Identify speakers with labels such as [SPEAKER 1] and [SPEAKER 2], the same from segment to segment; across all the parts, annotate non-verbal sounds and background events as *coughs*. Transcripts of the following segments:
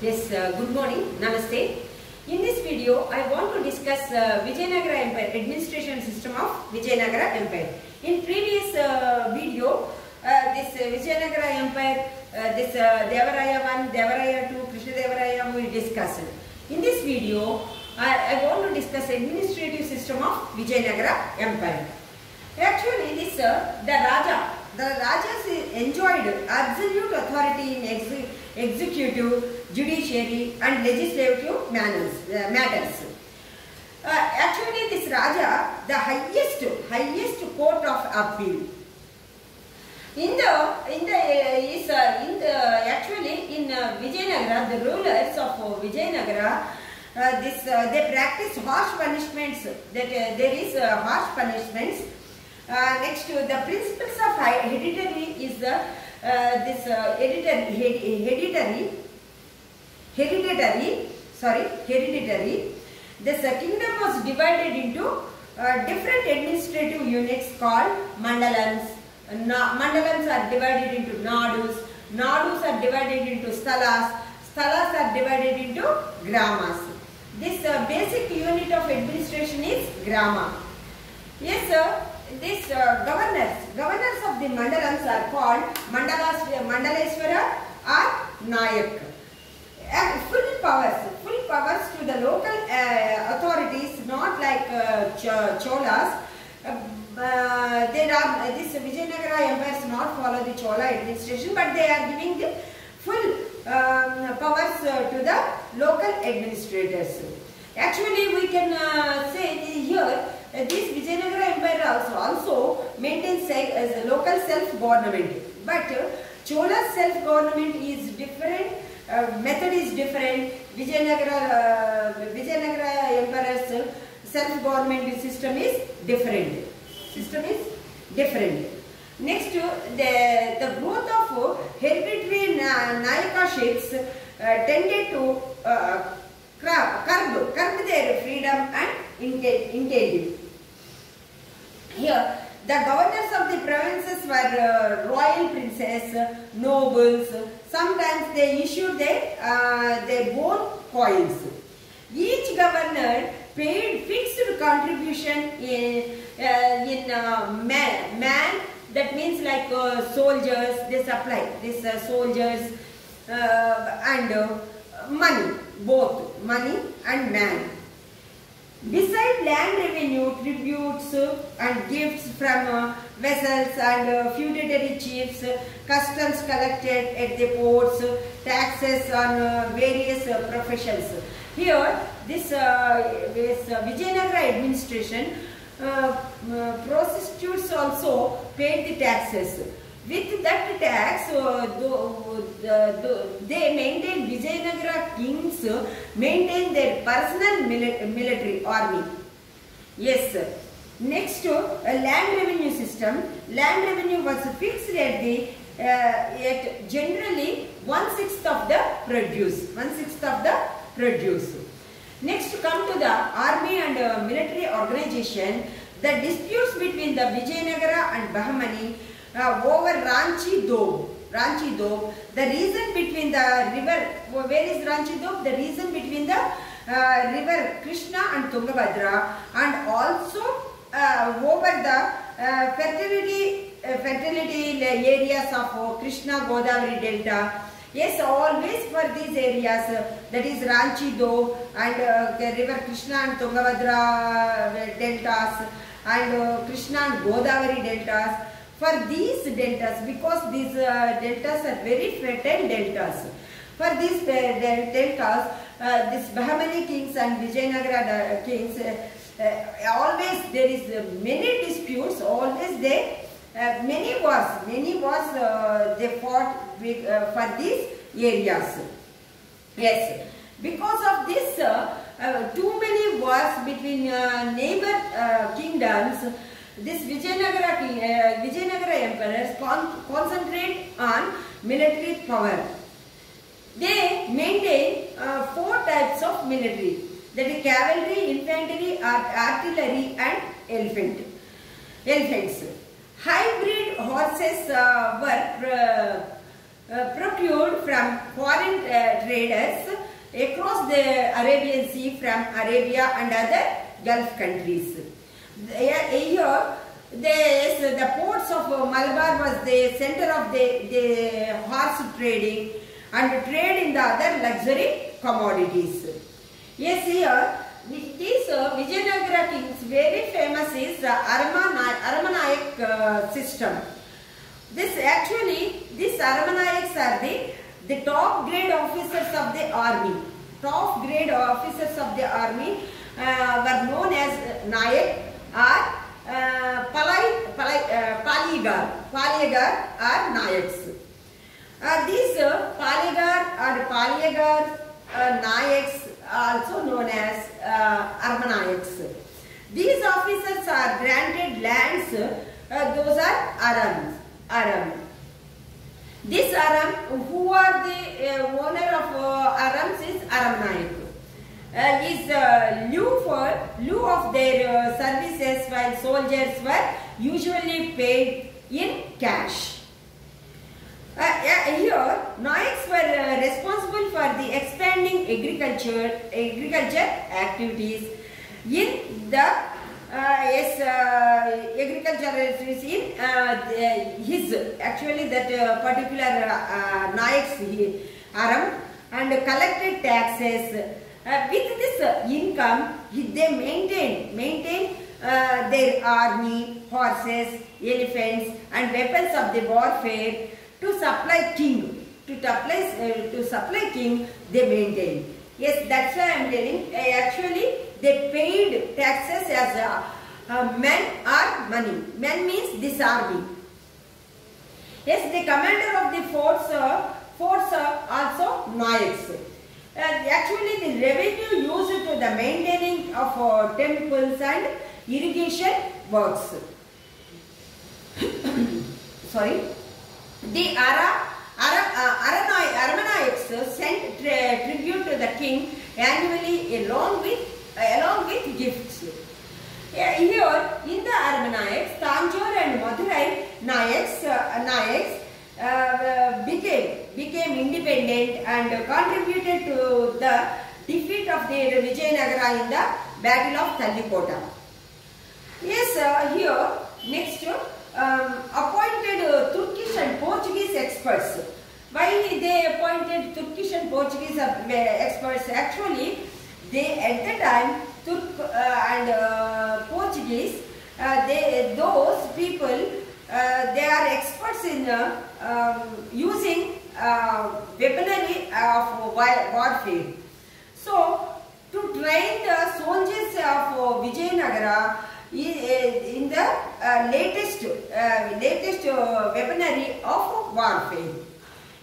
[SPEAKER 1] Yes, uh, good morning. Namaste. In this video, I want to discuss uh, Vijayanagara Empire, administration system of Vijayanagara Empire. In previous uh, video, uh, this uh, Vijayanagara Empire, uh, this Devaraya 1, Devaraya 2, Krishna Devaraya we discussed. In this video, I, I want to discuss administrative system of Vijayanagara Empire. Actually, this the Raja, the Rajas enjoyed absolute authority in ex- executive, judiciary, and legislative manners, uh, matters. Uh, actually, this Raja, the highest, highest court of appeal. In the in the uh, is uh, in the actually in uh, Vijayanagara, the rulers of uh, Vijayanagara, uh, this they practice harsh punishments. That there is harsh punishments. Next, the principles of hereditary is the this uh, hereditary hereditary hereditary sorry hereditary. This uh, kingdom was divided into uh, different administrative units called mandalams. Na- mandalams are divided into nadus. Nadus are divided into stalas. Stalas are divided into gramas. This uh, basic unit of administration is grama. Yes, sir. This uh, governors, governors of the mandalams are called mandalas, mandaleswara or nayak. And full powers, full powers to the local uh, authorities, not like uh, Ch- cholas. Uh, uh, there are this Vijayanagara empire not follow the Chola administration, but they are giving the full um, powers uh, to the local administrators. Actually, we can say here this Vijayanagara also also maintains as a local self-government, but uh, Chola self-government is different. Uh, method is different. Vijayanagara, uh, Vijayanagara empire's self-government system is different. System is different. Next, uh, the, the growth of uh, hereditary na- Nayakaships uh, tended to uh, curb, curb, curb their freedom and inte- integrity. Here, the governors of the provinces were uh, royal princes, nobles. Sometimes they issued their, uh, their own coins. Each governor paid fixed contribution in, uh, in man, man, that means like uh, soldiers, they supply this uh, soldiers uh, and money, both money and man. Beside land revenue, tributes uh, and gifts from uh, vessels and uh, feudatory chiefs, customs collected at the ports, taxes on various professions. Here, this, uh, Vijayanagara administration, uh, prostitutes also paid the taxes. With that tax, uh, the- they maintain Vijayanagara kings uh, maintain their personal mili- military army. Yes, sir. Next, uh, a land revenue system. Land revenue was fixed at the uh, at generally one sixth of the produce. One sixth of the produce. Next, come to the army and uh, military organization. The disputes between the Vijayanagara and Bahmani uh, over Ranchi Doab. Ranchi Doab. The reason between the river, where is Ranchi Doab? The reason between the uh, river Krishna and Tungabhadra and also uh, over the uh, fertility, uh, fertility areas of uh, Krishna Godavari Delta. Yes, always for these areas, uh, that is Ranchi Do and uh, the river Krishna and Tungabhadra uh, deltas and uh, Krishna and Godavari deltas. For these deltas, because these uh, deltas are very fertile deltas. For these uh, del- deltas, uh, this Bahmani kings and Vijayanagara uh, kings, uh, uh, always there is many disputes, always they many wars, many wars they fought with, for these areas. Yes, because of this, too many wars between neighbor kingdoms. This Vijayanagara, uh, Vijayanagara emperors con- concentrate on military power. They maintain uh, four types of military. That is cavalry, infantry, art- artillery and elephant. Elephants. Hybrid horses uh, were uh, uh, procured from foreign uh, traders across the Arabian Sea from Arabia and other Gulf countries. Here, this, the ports of uh, Malabar was the center of the, the horse trading and trade in the other luxury commodities. Yes, here this uh, Vijayanagara kings very famous is the Aramana, Aramanayak uh, system. This actually, these Aramanayaks are the, the top grade officers of the army. Top grade officers of the army uh, were known as Nayak or uh, Palai, Palai, uh, Paligar. Or Nayaks. Uh, these uh, Paligar or Paligar uh, Nayaks are also known as uh, Armanayaks. These officers are granted lands, uh, those are Arams. Aram. This Aram, who are the uh, owner of Arams is Aram. Uh, is uh, lieu for lieu of their uh, services while soldiers were usually paid in cash. Uh, here, Nayaks were uh, responsible for the expanding agriculture agriculture activities in the uh, yes, agriculture is in his actually that particular uh, he, Aram and collected taxes. Uh, with this uh, income, they maintain maintain uh, their army, horses, elephants, and weapons of the warfare to supply king. To supply uh, to supply king, they maintain. Yes, that's why I am telling. Uh, actually, they paid taxes as uh, men or money. Men means this army. Yes, the commander of the force, are also Nayaks. Uh, actually, the revenue used to the maintaining of uh, temples and irrigation works. *coughs* Sorry. The Ara, Ara, uh, Aranay, Aramanayaks sent tri- tribute to the king annually along with, uh, along with gifts. Yeah, Here, in the Aramanayaks, Tanjore and Madurai Nayaks, uh, Nayaks uh, became, became independent and contributed to the defeat of the Vijayanagara in the Battle of Talikota. Yes, uh, here next um, appointed uh, Turkish and Portuguese experts. Why they appointed Turkish and Portuguese uh, experts? Actually, they at the time Turk uh, and uh, Portuguese, uh, they those people uh, they are experts in uh, um, using uh, weaponry of warfare. So, to train the soldiers of uh, Vijayanagara in the uh, latest uh, latest uh, weaponry of warfare.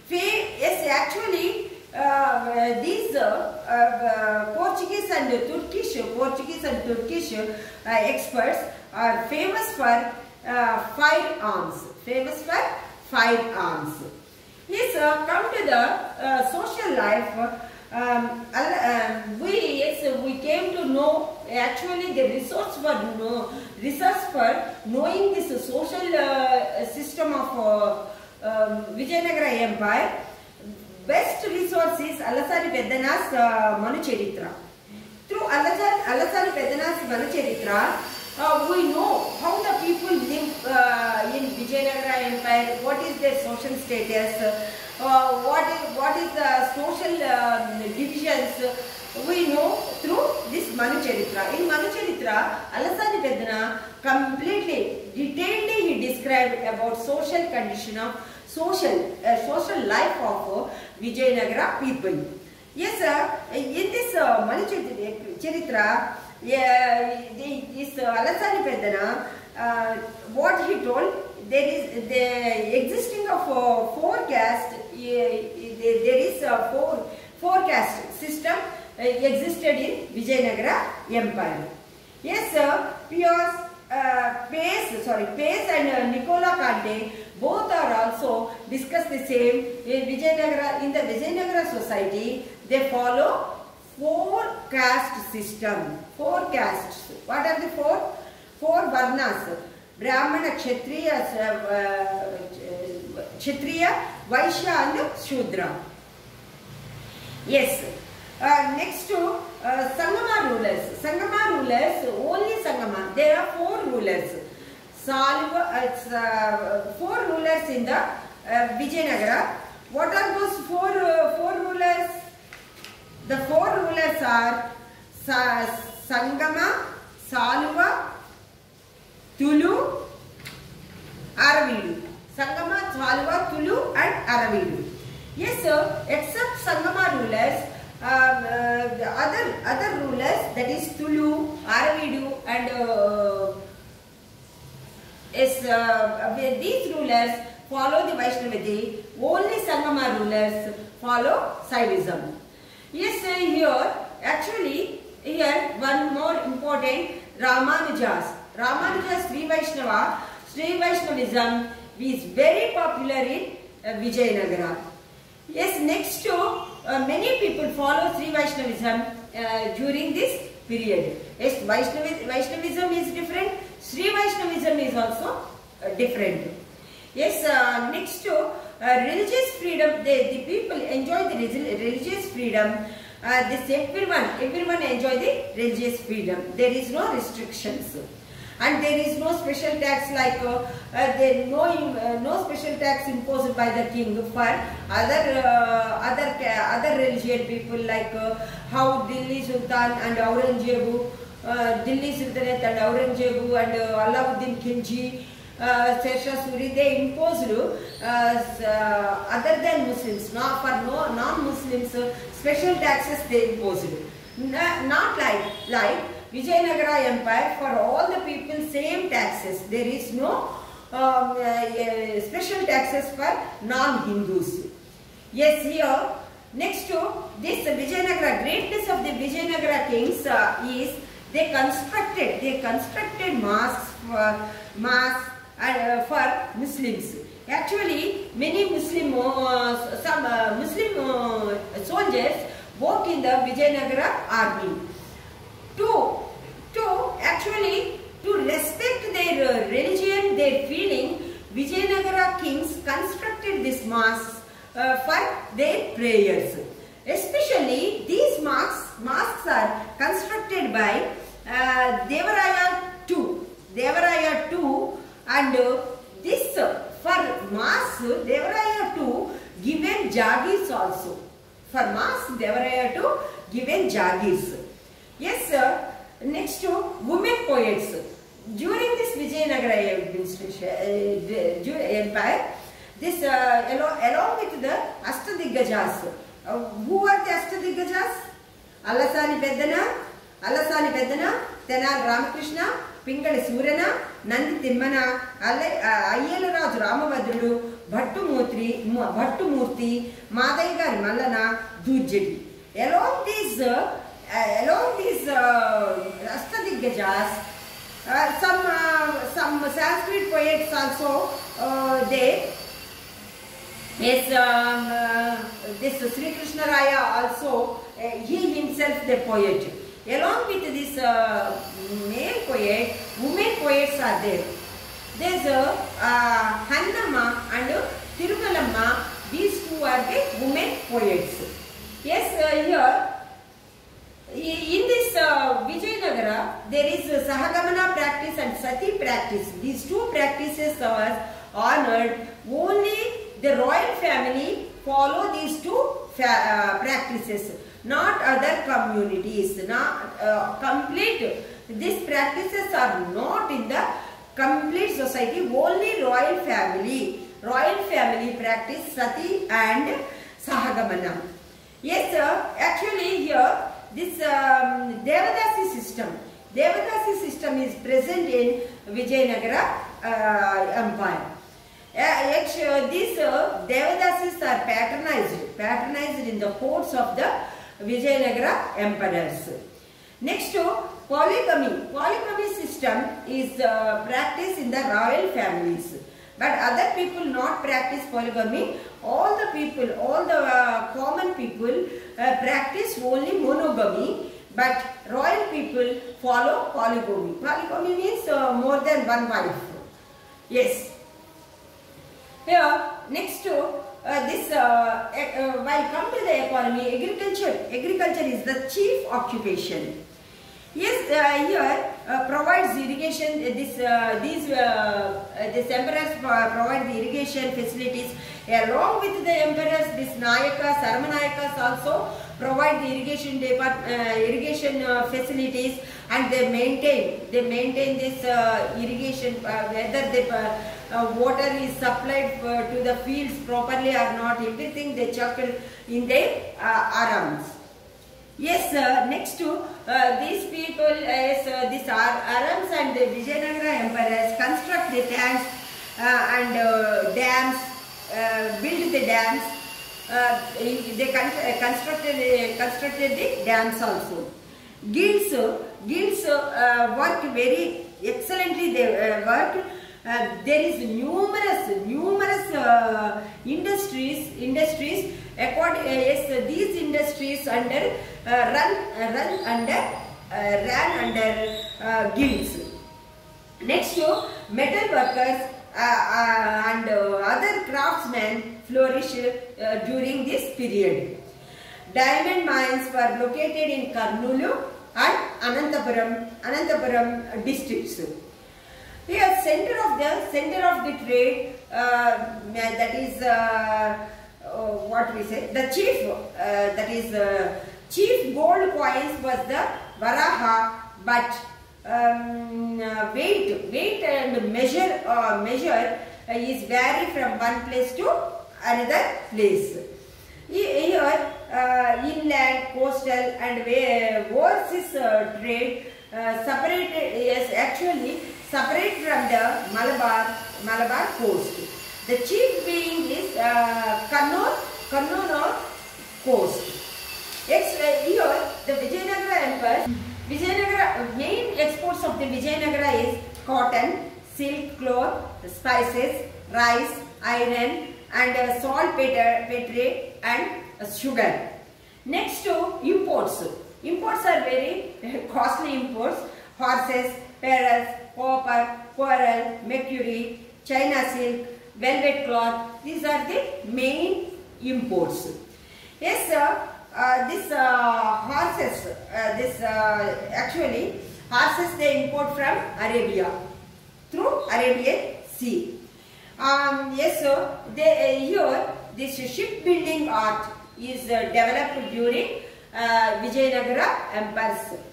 [SPEAKER 1] Fa- Yes, actually, uh, these uh, uh, Portuguese and Turkish Portuguese and Turkish uh, experts are famous for uh, firearms. Famous for firearms. Yes, uh, come to the uh, social life. Um, um, we yes, we came to know actually the resource for know research for knowing this social uh, system of uh, um, Vijayanagara Empire. Best resource is Alasani Peddana's uh, Manu Charitra. Through Alasari, Peddana's Manu Charitra, uh, we know how the people live uh, in Vijayanagara Empire, what is their social status, uh, what, is, what is the social um, divisions, we know through this Manu Charitra. In Manu Charitra, Alasani Peddana completely, detailedly he described about social condition of social, uh, social life of Vijayanagara people. Yes, sir. In this uh, Manu Yeah, this uh, Alasani Peddana, uh, what he told, there is the existing of uh, forecast, there is a four, forecast system existed in Vijayanagara Empire. Yes, sir. Uh, Pace, sorry, Pace and uh, Nicolo Conti both are also discuss the same in Vijayanagara. In the Vijayanagara society, they follow four caste system. Four castes. What are the four? Four varnas. Brahmana, Kshatriya, uh, uh, Kshatriya, Vaishya and Shudra. Yes. Uh, next to uh, Sangama rulers. Sangama rulers, only Sangama. There are four rulers. Salva, uh, it's, uh, four rulers in the uh, Vijayanagara. What are those four, uh, four rulers? The four rulers are Sa Sangama, Saluva, Tulu, Aravidu. Sangama, Saluva, Tulu and Aravidu. Yes, sir. Except Sangama rulers, um, uh, the other other rulers that is Tulu, Aravidu and uh, is uh, these rulers follow the Vaishnavati. Only Sangama rulers follow Saivism. Yes, sir. Here actually here one more important Ramanujas. Ramanujas Sri Vaishnava, Sri Vaishnavism is very popular in uh, Vijayanagara. Yes, next to uh, many people follow Sri Vaishnavism uh, during this period. Yes, Vaishnavi, Vaishnavism is different. Sri Vaishnavism is also uh, different. Yes, uh, next to uh, religious freedom, the, the people enjoy the relig- religious freedom. Uh, this everyone, everyone enjoy the religious freedom. There is no restrictions and there is no special tax like uh, uh, there no uh, no special tax imposed by the king for other other other religion people like how Delhi Sultan and Aurangzeb Delhi Sultanate and Aurangzeb and Alauddin Khilji uh, Shershah Suri they imposed uh, uh, other than Muslims not for no non-Muslims uh, special taxes they imposed not like like Vijayanagara Empire for all the people same taxes. There is no um, uh, uh, special taxes for non-Hindus. Yes, here next to this Vijayanagara, greatness of the Vijayanagara kings uh, is they constructed they constructed mosques for mosques uh, for Muslims. Actually, many Muslim uh, some uh, Muslim uh, soldiers work in the Vijayanagara army to to actually to respect their uh, religion, their feeling, Vijayanagara kings constructed this mosque uh, for their prayers. Especially these mosques, mosques are constructed by uh, Devaraya II. Devaraya II and uh, this uh, for mass Devaraya give given Jagirs also. For mass Devaraya give given Jagirs. Yes sir. Next to women poets. During this Vijayanagara empire, this uh, along, along with the Astadigajas. Uh, who are the Astadigajas? Alasani Peddana, Alasani Peddana, Tenali Ramakrishna, Pingali Surana, Nandi Timmana అల్ల అయ్యలరాజు రామభద్రుడు భట్టుమూర్తి ము- భట్టుమూర్తి మాదయ్య గారి Mallanna Dhurjati along these uh, uh, along these uh, Ashtadigajas uh, some uh, some Sanskrit poets also uh, they Yes, um, uh, this Sri Krishna Raya also, uh, he himself the poet. Along with this uh, male poet, women poets are there. There's uh, uh, Hannamma and Tirumalamma, these two are the women poets. Yes, uh, here In this uh, Vijayanagara, there is Sahagamana practice and Sati practice. These two practices are honored. Only the royal family follow these two uh, practices, not other communities. Not uh, complete. These practices are not in the complete society. Only royal family. Royal family practice Sati and Sahagamana. Yes, sir. Actually, here this um, Devadasi system, Devadasi system is present in Vijayanagara uh, Empire. Uh, actually, these uh, Devadasis are patronized, patronized in the courts of the Vijayanagara emperors. Next to polygamy. Polygamy system is uh, practiced in the royal families. But other people not practice polygamy. All the people, all the uh, common people uh, practice only monogamy. But royal people follow polygamy. Polygamy means uh, more than one wife. Yes. Here, next to uh, this, uh, uh, while come to the economy, agriculture, agriculture is the chief occupation. Yes, uh, here uh, provides irrigation. uh, This uh, these uh, uh, this emperors pro- provide the irrigation facilities. Along with the emperors, this Nayakas, Sarmanayakas also provide the irrigation depart, uh, irrigation uh, facilities, and they maintain they maintain this uh, irrigation uh, whether the uh, water is supplied uh, to the fields properly or not. Everything they check in their uh, arams. Yes, next to uh, these people, uh, yes, these Ar- Arams and the Vijayanagara emperors construct the tanks and dams, build the dams. They con- constructed constructed the dams also. Guilds, guilds uh, work very excellently. They work. Uh, there is numerous numerous uh, industries industries according uh, yes uh, these industries under uh, run uh, run under uh, ran under uh, guilds. Next to metal workers uh, uh, and uh, other craftsmen flourish uh, during this period. Diamond mines were located in Karnulu and Anantapuram Anantapuram districts here, center of the center of the trade, uh, that is uh, uh, what we say, the chief, uh, that is uh, chief gold coins was the Varaha, but um, weight, weight and measure, measure is vary from one place to another place. Here, uh, inland, coastal, and overseas uh, trade uh, separated is actually separate from the Malabar Malabar coast. The chief being is uh, Kannur, Kannur coast. Ex- uh, here, the Vijayanagara Empire, Vijayanagara main exports of the Vijayanagara is cotton, silk cloth, spices, rice, iron, and uh, salt petre, and uh, sugar. Next to imports. Imports are very *laughs* costly imports. Horses, pearls, copper, coral, mercury, China silk, velvet cloth. These are the main imports. Yes, sir. Uh, this uh, horses, uh, this uh, actually horses they import from Arabia through Arabian Sea. Um, yes, sir. They, uh, here this shipbuilding art is uh, developed during Vijayanagara empires.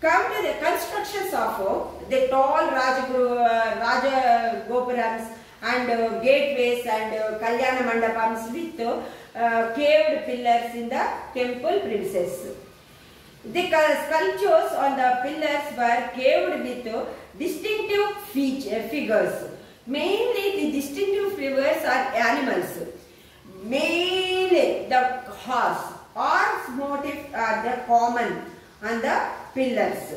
[SPEAKER 1] Come to the constructions of uh, the tall Rajaguru, uh, Raja Gopurams and uh, gateways and uh, Kalyana Mandapams with uh, caved pillars in the temple premises. The cu- sculptures on the pillars were carved with uh, distinctive figures. Mainly the distinctive figures are animals. Mainly the horse. Horse motif are the common on the pillars.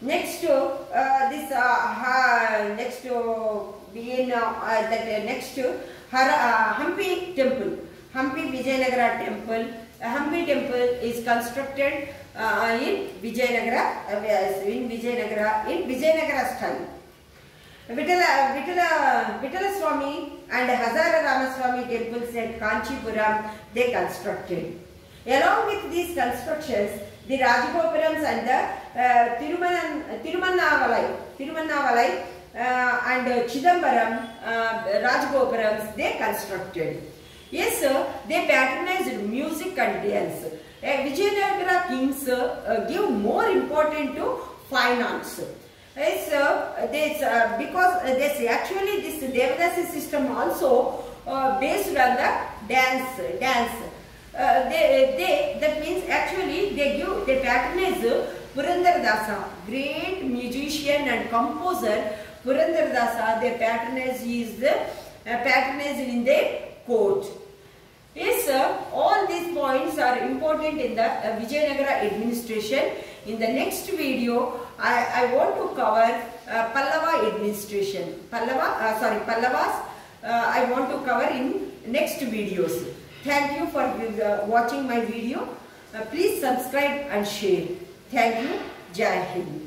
[SPEAKER 1] Next to uh, this, uh, next to being uh, uh, that uh, next to Har- uh, Hampi temple, Hampi Vijayanagara temple. Uh, Hampi temple is constructed uh, in Vijayanagara, uh, in Vijayanagara, in Vijayanagara style. Vitala, Vitala, Vitala Swami and Hazara Ramaswamy temples at Kanchipuram they constructed. Along with these constructions, the Rajagopurams and the uh, Tirumanan, Tirumannavalai, Tirumannavalai uh, and uh, Chidambaram uh, Rajagopurams they constructed. Yes, sir, they patronized music and dance. Uh, Vijayanagara kings uh, give more important to finance. Yes, uh, this, uh, because uh, this actually this Devadasi system also uh, based on the dance dance. Uh, they, they that means actually they give they patronize Purandar Dasa, great musician and composer. Purandar Dasa, they patronize is the uh, patronized in their court. Yes, sir. All these points are important in the uh, Vijayanagara administration. In the next video, I, I want to cover uh, Pallava administration. Pallava, uh, sorry, Pallavas. Uh, I want to cover in next videos. Thank you for uh, watching my video. Uh, please subscribe and share. Thank you. Jai Hind.